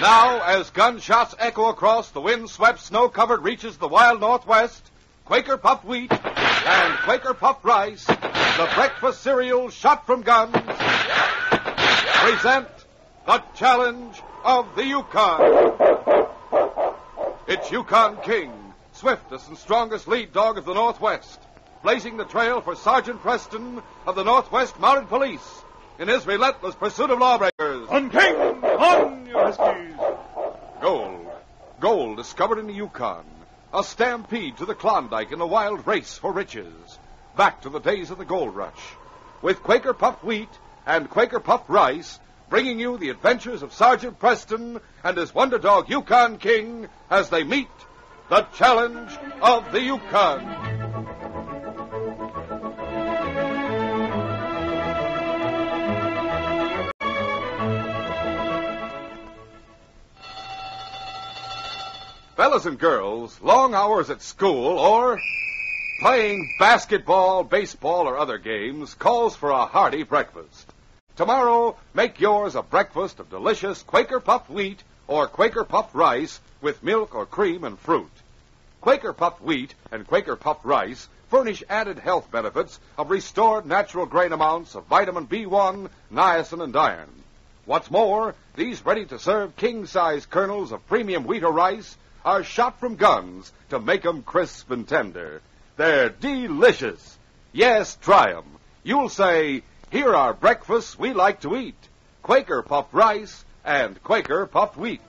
Now, as gunshots echo across the wind-swept, snow-covered reaches of the wild Northwest, Quaker Puff Wheat and Quaker Puff Rice, the breakfast cereal shot from guns, present the challenge of the Yukon. It's Yukon King, swiftest and strongest lead dog of the Northwest, blazing the trail for Sergeant Preston of the Northwest Mounted Police in his relentless pursuit of lawbreakers. On King! On, huskies! Gold. Gold discovered in the Yukon. A stampede to the Klondike in a wild race for riches. Back to the days of the gold rush. With Quaker puffed wheat and Quaker puffed rice, bringing you the adventures of Sergeant Preston and his wonder dog Yukon King as they meet the challenge of the Yukon. Fellas and girls, long hours at school or playing basketball, baseball, or other games calls for a hearty breakfast. Tomorrow, make yours a breakfast of delicious Quaker puffed wheat or Quaker puffed rice with milk or cream and fruit. Quaker puffed wheat and Quaker puffed rice furnish added health benefits of restored natural grain amounts of vitamin B1, niacin, and iron. What's more, these ready to serve king size kernels of premium wheat or rice are shot from guns to make 'em crisp and tender. They're delicious. Yes, try 'em. You'll say, here are breakfasts we like to eat. Quaker puffed rice and Quaker puffed wheat.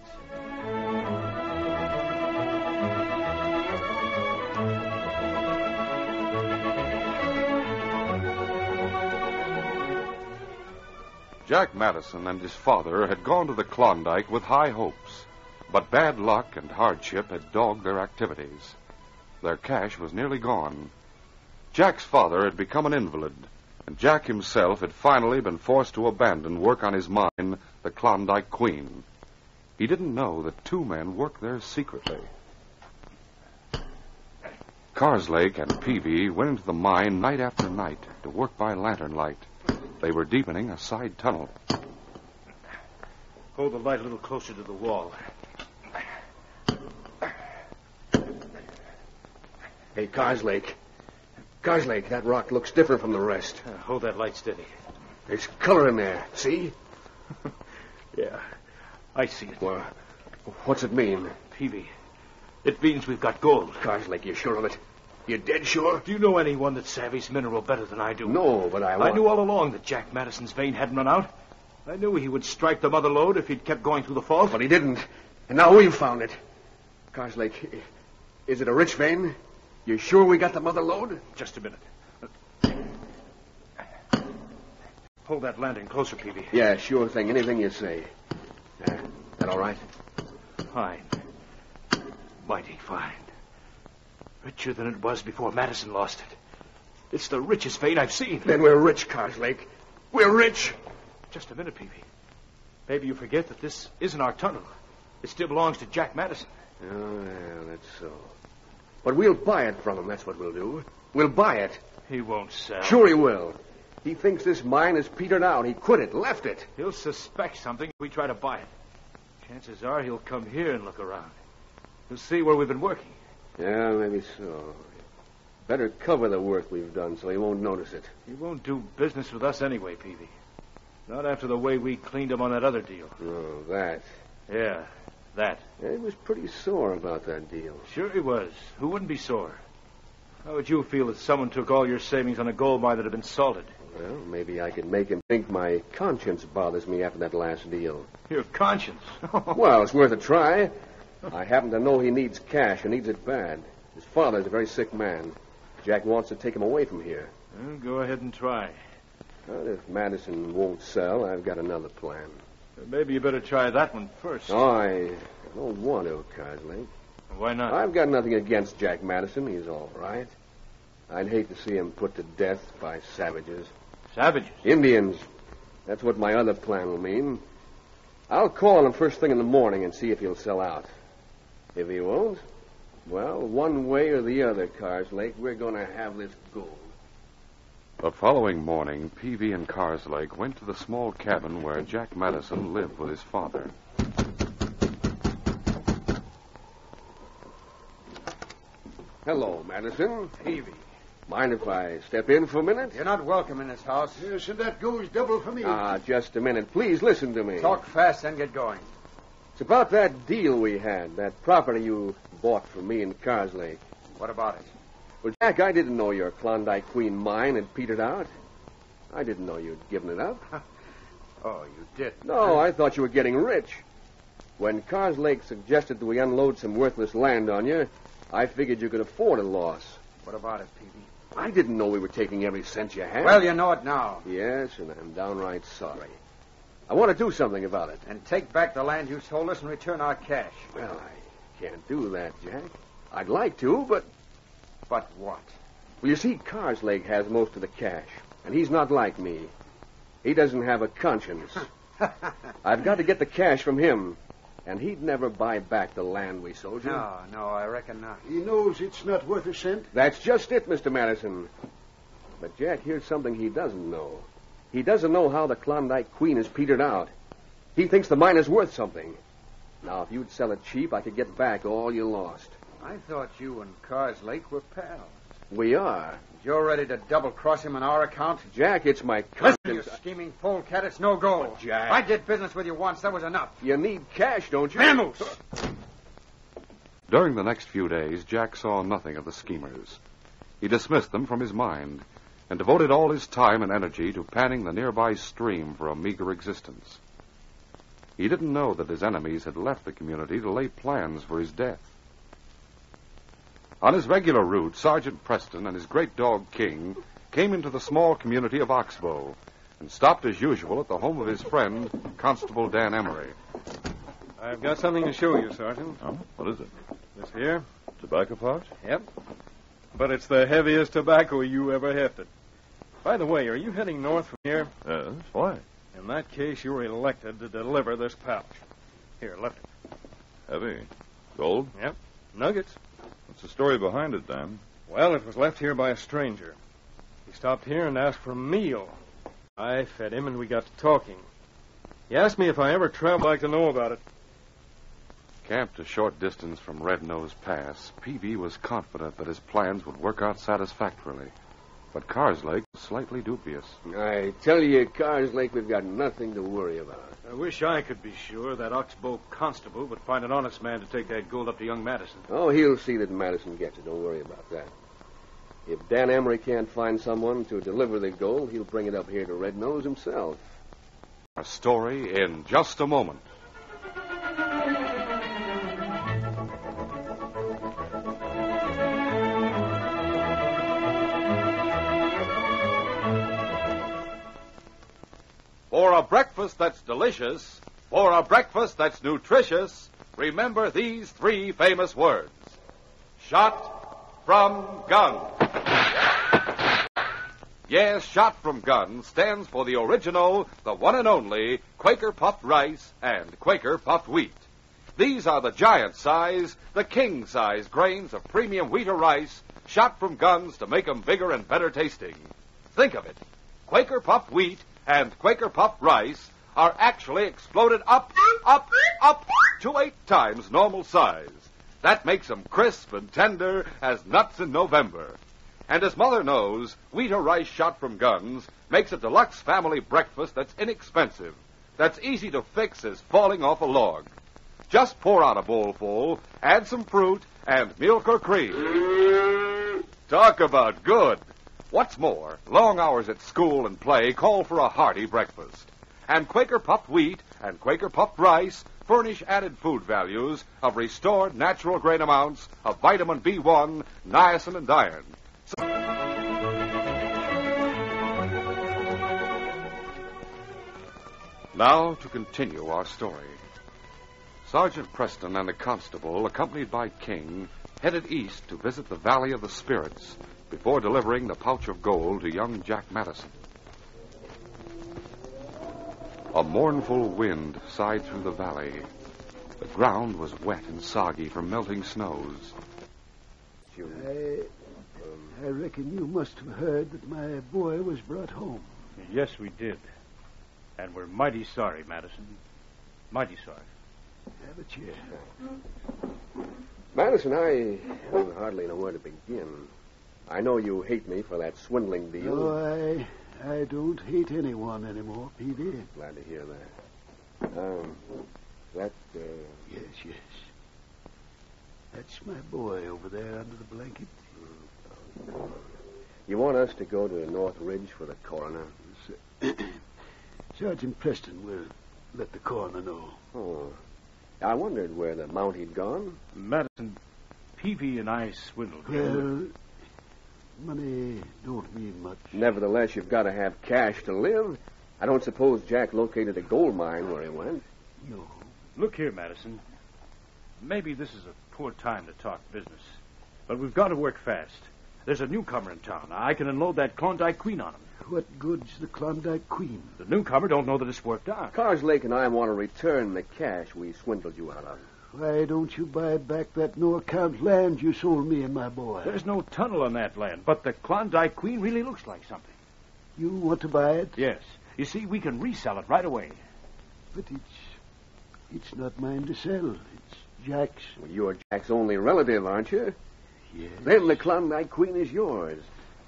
Jack Madison and his father had gone to the Klondike with high hopes. But bad luck and hardship had dogged their activities. Their cash was nearly gone. Jack's father had become an invalid, and Jack himself had finally been forced to abandon work on his mine, the Klondike Queen. He didn't know that two men worked there secretly. Carslake and Peavy went into the mine night after night to work by lantern light. They were deepening a side tunnel. Hold the light a little closer to the wall. Hey, Carslake. Carslake, that rock looks different from the rest. Uh, hold that light steady. There's color in there. See? Yeah, I see it. Well, what's it mean? Peavy, it means we've got gold. Carslake, you sure of it? You dead sure? Do you know anyone that savvies mineral better than I do? No, but I I knew all along that Jack Madison's vein hadn't run out. I knew he would strike the mother lode if he'd kept going through the fault. But he didn't. And now we've found it. Carslake, is it a rich vein? You sure we got the mother lode? Just a minute. Hold that lantern closer, Peavy. Yeah, sure thing. Anything you say. Uh, that all right? Fine. Mighty fine. Richer than it was before Madison lost it. It's the richest vein I've seen. Then we're rich, Carslake. We're rich. Just a minute, Peavy. Maybe you forget that this isn't our tunnel. It still belongs to Jack Madison. Oh, yeah, that's so. But we'll buy it from him. That's what we'll do. We'll buy it. He won't sell. Sure he will. He thinks this mine is petered out. He quit it, left it. He'll suspect something if we try to buy it. Chances are he'll come here and look around. He'll see where we've been working. Yeah, maybe so. Better cover the work we've done so he won't notice it. He won't do business with us anyway, Peavy. Not after the way we cleaned him on that other deal. Oh, that. Yeah, that. Yeah, he was pretty sore about that deal. Sure he was. Who wouldn't be sore? How would you feel if someone took all your savings on a gold mine that had been salted? Well, maybe I could make him think my conscience bothers me after that last deal. Your conscience. Well, it's worth a try. I happen to know he needs cash and needs it bad. His father's a very sick man. Jack wants to take him away from here. Well, go ahead and try. Well, if Madison won't sell, I've got another plan. Maybe you better try that one first. Oh, I don't want to, Carslake. Why not? I've got nothing against Jack Madison. He's all right. I'd hate to see him put to death by savages. Savages. Indians. That's what my other plan will mean. I'll call him first thing in the morning and see if he'll sell out. If he won't, well, one way or the other, Carslake, we're going to have this gold. The following morning, Peavy and Carslake went to the small cabin where Jack Madison lived with his father. Hello, Madison. Peavy. Mind if I step in for a minute? You're not welcome in this house. Yes, and that goes double for me. Ah, just a minute. Please listen to me. Talk fast and get going. It's about that deal we had, that property you bought for me in Carslake. What about it? Well, Jack, I didn't know your Klondike Queen mine had petered out. I didn't know you'd given it up. Oh, you did. No, I thought you were getting rich. When Carslake suggested that we unload some worthless land on you, I figured you could afford a loss. What about it, Peavy? I didn't know we were taking every cent you had. Well, you know it now. Yes, and I'm downright sorry. I want to do something about it. And take back the land you sold us and return our cash. Well, I can't do that, Jack. I'd like to, but. But what? Well, you see, Carslake has most of the cash, and he's not like me. He doesn't have a conscience. I've got to get the cash from him, and he'd never buy back the land we sold you. No, no, I reckon not. He knows it's not worth a cent. That's just it, Mr. Madison. But, Jack, here's something he doesn't know. He doesn't know how the Klondike Queen is petered out. He thinks the mine is worth something. Now, if you'd sell it cheap, I could get back all you lost. I thought you and Carslake were pals. We are. You're ready to double cross him on our account? Jack, it's my Listen, conscience. you scheming polecat, it's no go. Jack. I did business with you once. That was enough. You need cash, don't you? Vamoose! During the next few days, Jack saw nothing of the schemers. He dismissed them from his mind and devoted all his time and energy to panning the nearby stream for a meager existence. He didn't know that his enemies had left the community to lay plans for his death. On his regular route, Sergeant Preston and his great dog King came into the small community of Oxbow and stopped as usual at the home of his friend, Constable Dan Emery. I've got something to show you, Sergeant. Oh, what is it? This here? Tobacco pouch? Yep. But it's the heaviest tobacco you ever hefted. By the way, are you heading north from here? Yes. Why? In that case, you're elected to deliver this pouch. Here, lift it. Heavy. Gold? Yep. Nuggets. What's the story behind it, Dan? Well, it was left here by a stranger. He stopped here and asked for a meal. I fed him, and we got to talking. He asked me if I ever traveled. I'd like to know about it. Camped a short distance from Red Nose Pass, Peavy was confident that his plans would work out satisfactorily. But Carslake was slightly dubious. I tell you, Carslake, we've got nothing to worry about. I wish I could be sure that Oxbow constable would find an honest man to take that gold up to young Madison. Oh, he'll see that Madison gets it. Don't worry about that. If Dan Emery can't find someone to deliver the gold, he'll bring it up here to Red Nose himself. A story in just a moment. For a breakfast that's delicious, for a breakfast that's nutritious, remember these three famous words. Shot from gun. Yes, Shot from Gun stands for the original, the one and only Quaker puffed rice and Quaker puffed wheat. These are the giant size, the king size grains of premium wheat or rice shot from guns to make 'em bigger and better tasting. Think of it. Quaker puffed wheat and Quaker Puff rice are actually exploded up, up, up to eight times normal size. That makes 'em crisp and tender as nuts in November. And as Mother knows, wheat or rice shot from guns makes a deluxe family breakfast that's inexpensive, that's easy to fix as falling off a log. Just pour out a bowlful, add some fruit, and milk or cream. Talk about good. What's more, long hours at school and play call for a hearty breakfast. And Quaker puffed wheat and Quaker puffed rice furnish added food values of restored natural grain amounts of vitamin B1, niacin, and iron. Now to continue our story. Sergeant Preston and a constable, accompanied by King, headed east to visit the Valley of the Spirits before delivering the pouch of gold to young Jack Madison. A mournful wind sighed through the valley. The ground was wet and soggy from melting snows. I, I reckon you must have heard that my boy was brought home. Yes, we did. And we're mighty sorry, Madison. Mighty sorry. Have a chair. Madison, I don't hardly know where to begin. I know you hate me for that swindling deal. No, I, I don't hate anyone anymore, Peavy. Glad to hear that. Um, that, uh, Yes, yes. That's my boy over there under the blanket. you want us to go to the North Ridge for the coroner? Sergeant Preston will let the coroner know. Oh. I wondered where the Mountie gone. Madison, Peavy and I swindled him. Well, money don't mean much. Nevertheless, you've got to have cash to live. I don't suppose Jack located a gold mine where he went. No. Look here, Madison. Maybe this is a poor time to talk business, but we've got to work fast. There's a newcomer in town. I can unload that Klondike Queen on him. What good's the Klondike Queen? The newcomer don't know that it's worked out. Carslake and I want to return the cash we swindled you out of. Why don't you buy back that no-account land you sold me and my boy? There's no tunnel on that land, but the Klondike Queen really looks like something. You want to buy it? Yes. You see, we can resell it right away. But it's it's not mine to sell. It's Jack's. Well, you're Jack's only relative, aren't you? Yes. Then the Klondike Queen is yours.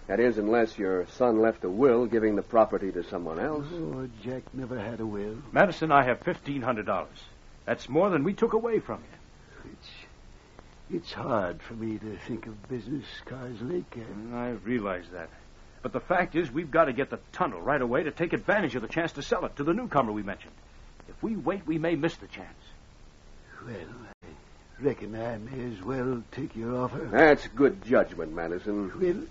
That is, unless your son left a will giving the property to someone else. Oh, Jack never had a will. Madison, I have fifteen hundred dollars. That's more than we took away from you. It's it's hard for me to think of business, Carslake. Uh, I realize that. But the fact is, we've got to get the tunnel right away to take advantage of the chance to sell it to the newcomer we mentioned. If we wait, we may miss the chance. Well, I reckon I may as well take your offer. That's good judgment, Madison. We'll,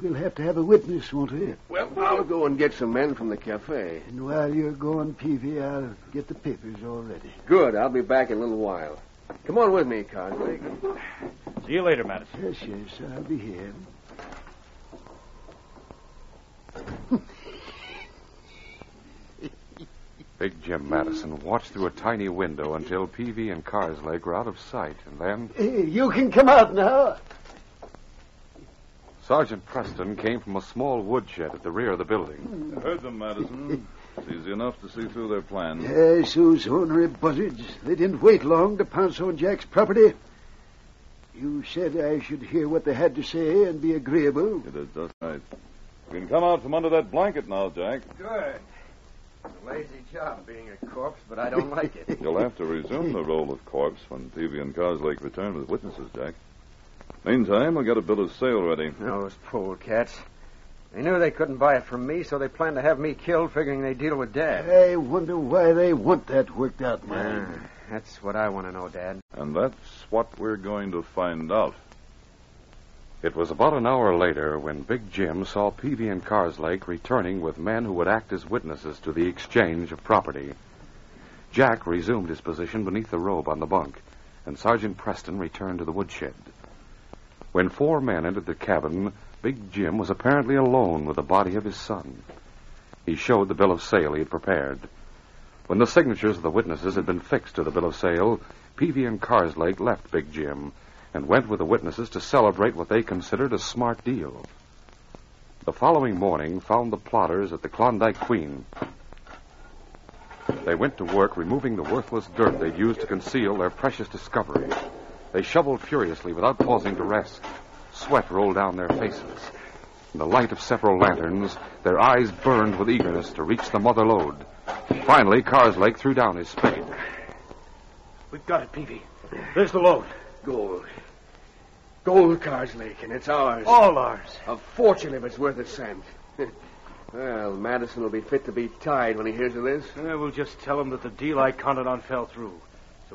we'll have to have a witness, won't we? Well, I'll go and get some men from the cafe. And while you're going, Peavy, I'll get the papers all ready. Good. I'll be back in a little while. Come on with me, Carslake. See you later, Madison. Yes, yes, I'll be here. Big Jim Madison watched through a tiny window until Peavy and Carslake were out of sight, and then Hey, you can come out now. Sergeant Preston came from a small woodshed at the rear of the building. Hmm, heard them, Madison. It's easy enough to see through their plans. Yes, those ornery buzzards. They didn't wait long to pounce on Jack's property. You said I should hear what they had to say and be agreeable. It is did just right. You can come out from under that blanket now, Jack. Good. It's a lazy job being a corpse, but I don't like it. You'll have to resume the role of corpse when Peavy and Carslake return with witnesses, Jack. Meantime, we'll get a bill of sale ready. Those poor polecats. They knew they couldn't buy it from me, so they planned to have me killed, figuring they'd deal with Dad. I wonder why they want that worked out, man. Ah, that's what I want to know, Dad. And that's what we're going to find out. It was about an hour later when Big Jim saw Peavy and Carslake returning with men who would act as witnesses to the exchange of property. Jack resumed his position beneath the robe on the bunk, and Sergeant Preston returned to the woodshed. When four men entered the cabin, Big Jim was apparently alone with the body of his son. He showed the bill of sale he had prepared. When the signatures of the witnesses had been fixed to the bill of sale, Peavy and Carslake left Big Jim and went with the witnesses to celebrate what they considered a smart deal. The following morning found the plotters at the Klondike Queen. They went to work removing the worthless dirt they'd used to conceal their precious discovery. They shoveled furiously without pausing to rest. Sweat rolled down their faces. In the light of several lanterns, their eyes burned with eagerness to reach the mother lode. Finally, Carslake threw down his spade. We've got it, Peavy. There's the load. Gold. Gold, Carslake, and it's ours. All ours. A fortune if it's worth a cent. well, Madison will be fit to be tied when he hears of this. Uh, we'll just tell him that the deal I counted on fell through.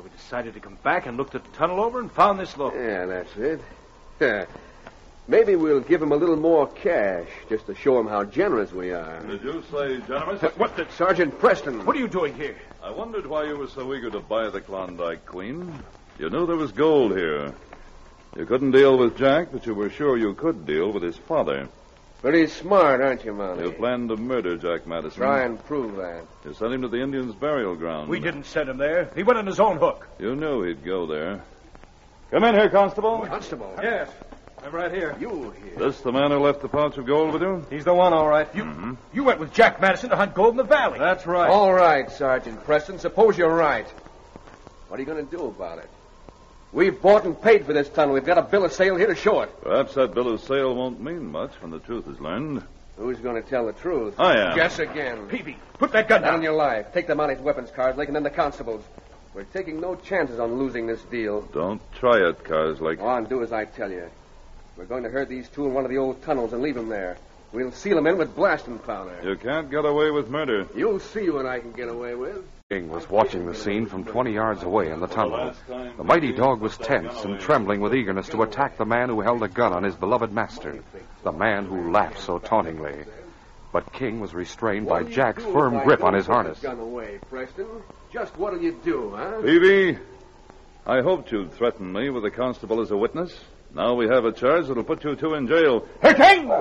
So we decided to come back and looked at the tunnel over and found this load. Yeah, that's it. Yeah. Maybe we'll give him a little more cash just to show him how generous we are. Did you say generous? Uh, what the Sergeant Preston? What are you doing here? I wondered why you were so eager to buy the Klondike Queen. You knew there was gold here. You couldn't deal with Jack, but you were sure you could deal with his father. Pretty smart, aren't you, Mountie? You planned to murder Jack Madison. Try and prove that. You sent him to the Indians' burial ground. We didn't send him there. He went on his own hook. You knew he'd go there. Come in here, Constable. Constable. Yes, I'm right here. You here. This the man who left the pouch of gold with you? He's the one, all right. You, mm-hmm. you went with Jack Madison to hunt gold in the valley. That's right. All right, Sergeant Preston. Suppose you're right. What are you going to do about it? We bought and paid for this tunnel. We've got a bill of sale here to show it. Perhaps that bill of sale won't mean much when the truth is learned. Who's going to tell the truth? I am. Guess again. Peavy, put that gun Down down. your life. Take the Mountie's weapons, Carslake, and then the constables. We're taking no chances on losing this deal. Don't try it, Carslake. Go on, do as I tell you. We're going to herd these two in one of the old tunnels and leave them there. We'll seal them in with blasting powder. You can't get away with murder. You'll see what I can get away with. King was watching the scene from 20 yards away in the tunnel. The mighty dog was tense and trembling with eagerness to attack the man who held a gun on his beloved master, the man who laughed so tauntingly. But King was restrained by Jack's firm grip on his harness. this gun away, Preston. Just what'll you do, huh? Peavy, I hoped you'd threaten me with the constable as a witness. Now we have a charge that'll put you two in jail. Hey, King!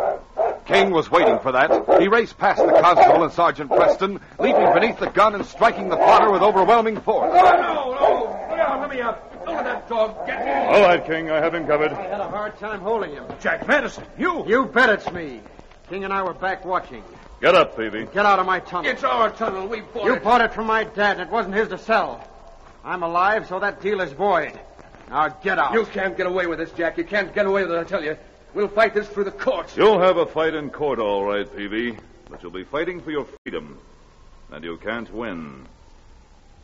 King was waiting for that. He raced past the constable and Sergeant Preston, leaping beneath the gun and striking the plotter with overwhelming force. Oh, no, no! Look out, let me out. Don't let that dog get me. All right, King, I have him covered. I had a hard time holding him. Jack Madison, you! You bet it's me. King and I were back watching. Get up, Peavy. Get out of my tunnel. It's our tunnel. We bought You it. You bought it from my dad, and it wasn't his to sell. I'm alive, so that deal is void. Now get out. You can't get away with this, Jack. You can't get away with it, I tell you. We'll fight this through the courts. You'll have a fight in court, all right, Peavy. But you'll be fighting for your freedom. And you can't win.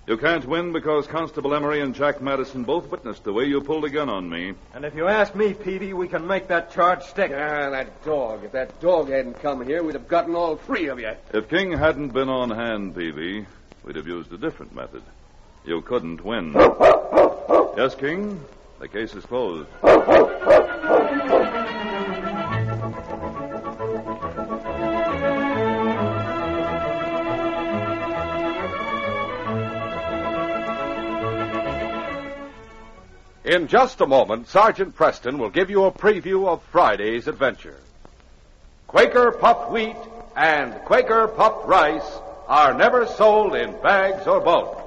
You can't win because Constable Emery and Jack Madison both witnessed the way you pulled a gun on me. And if you ask me, Peavy, we can make that charge stick. Ah, that dog. If that dog hadn't come here, we'd have gotten all three of you. If King hadn't been on hand, Peavy, we'd have used a different method. You couldn't win. Yes, King? The case is closed. In just a moment, Sergeant Preston will give you a preview of Friday's adventure. Quaker puffed wheat and Quaker puffed rice are never sold in bags or bulk.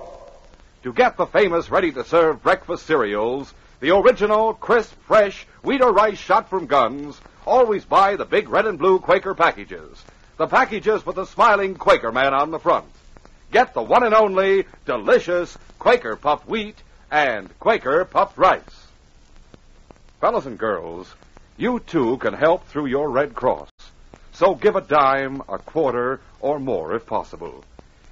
To get the famous ready to serve breakfast cereals, the original, crisp, fresh wheat or rice shot from guns, always buy the big red and blue Quaker packages. The packages with the smiling Quaker man on the front. Get the one and only delicious Quaker puffed wheat and Quaker puffed rice. Fellows and girls, you too can help through your Red Cross. So give a dime, a quarter, or more if possible.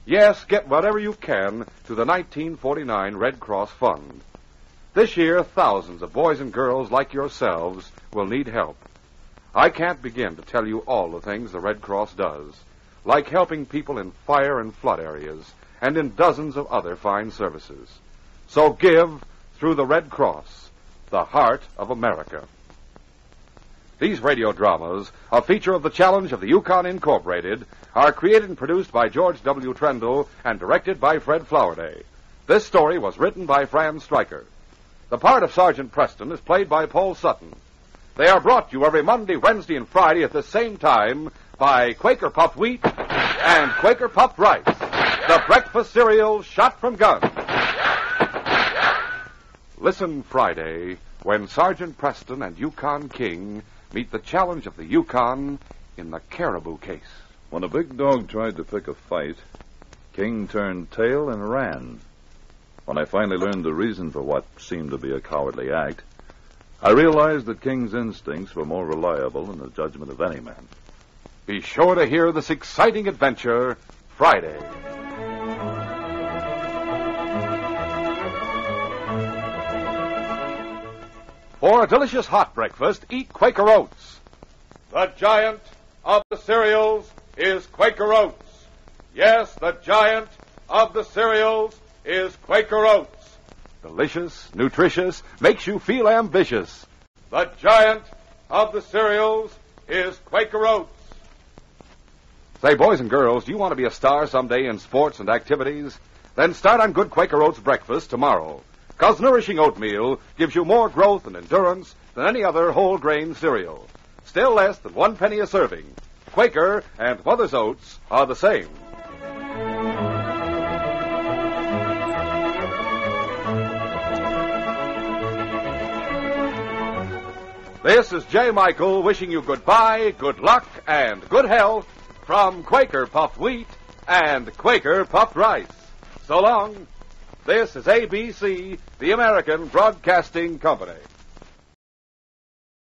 Yes, get whatever you can to the 1949 Red Cross Fund. This year, thousands of boys and girls like yourselves will need help. I can't begin to tell you all the things the Red Cross does, like helping people in fire and flood areas, and in dozens of other fine services. So give through the Red Cross, the heart of America. These radio dramas, a feature of the Challenge of the Yukon Incorporated, are created and produced by George W. Trendle and directed by Fred Flowerday. This story was written by Fran Stryker. The part of Sergeant Preston is played by Paul Sutton. They are brought to you every Monday, Wednesday, and Friday at the same time by Quaker Puffed Wheat and Quaker Puffed Rice, the breakfast cereal shot from guns. Listen Friday when Sergeant Preston and Yukon King meet the challenge of the Yukon in the Caribou case. When a big dog tried to pick a fight, King turned tail and ran. When I finally learned the reason for what seemed to be a cowardly act, I realized that King's instincts were more reliable than the judgment of any man. Be sure to hear this exciting adventure Friday. For a delicious hot breakfast, eat Quaker Oats. The giant of the cereals is Quaker Oats. Yes, the giant of the cereals is Quaker Oats. Delicious, nutritious, makes you feel ambitious. The giant of the cereals is Quaker Oats. Say, boys and girls, do you want to be a star someday in sports and activities? Then start on good Quaker Oats breakfast tomorrow. Because nourishing oatmeal gives you more growth and endurance than any other whole grain cereal. Still less than one penny a serving. Quaker and Mother's Oats are the same. This is J. Michael wishing you goodbye, good luck, and good health from Quaker Puffed Wheat and Quaker Puffed Rice. So long. This is ABC, the American Broadcasting Company.